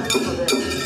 他这个不对